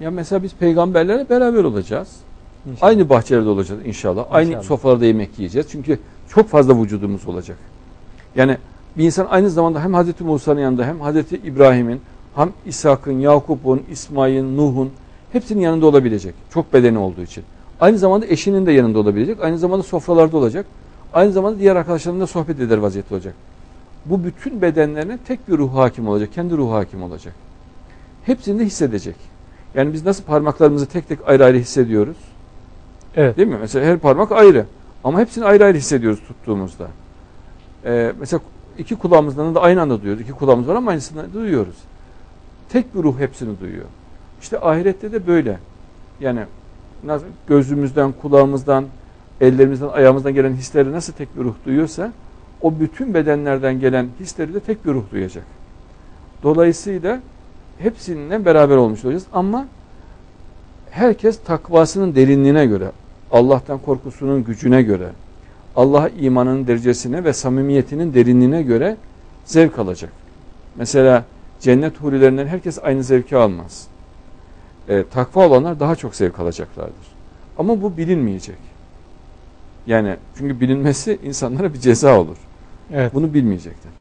Ya mesela biz peygamberlerle beraber olacağız. İnşallah. Aynı bahçelerde olacağız inşallah. Aynı İnşallah. sofralarda yemek yiyeceğiz. Çünkü çok fazla vücudumuz olacak. Yani bir insan aynı zamanda hem Hazreti Musa'nın yanında hem Hazreti İbrahim'in hem İshak'ın, Yakup'un, İsmail'in, Nuh'un hepsinin yanında olabilecek. Çok bedeni olduğu için. Aynı zamanda eşinin de yanında olabilecek. Aynı zamanda sofralarda olacak. Aynı zamanda diğer arkadaşlarıyla sohbet eder vaziyette olacak. Bu bütün bedenlerine tek bir ruh hakim olacak. Kendi ruhu hakim olacak. Hepsini de hissedecek. Yani biz nasıl parmaklarımızı tek tek ayrı ayrı hissediyoruz? Evet. Değil mi? Mesela her parmak ayrı. Ama hepsini ayrı ayrı hissediyoruz tuttuğumuzda. Ee, mesela iki kulağımızdan da aynı anda duyuyoruz. İki kulağımız var ama aynısını duyuyoruz. Tek bir ruh hepsini duyuyor. İşte ahirette de böyle. Yani nasıl gözümüzden, kulağımızdan, ellerimizden, ayağımızdan gelen hisleri nasıl tek bir ruh duyuyorsa o bütün bedenlerden gelen hisleri de tek bir ruh duyacak. Dolayısıyla hepsininle beraber olmuş olacağız ama herkes takvasının derinliğine göre, Allah'tan korkusunun gücüne göre, Allah'a imanının derecesine ve samimiyetinin derinliğine göre zevk alacak. Mesela cennet hurilerinden herkes aynı zevki almaz. E, takva olanlar daha çok zevk alacaklardır. Ama bu bilinmeyecek. Yani çünkü bilinmesi insanlara bir ceza olur. Evet. Bunu bilmeyecekler.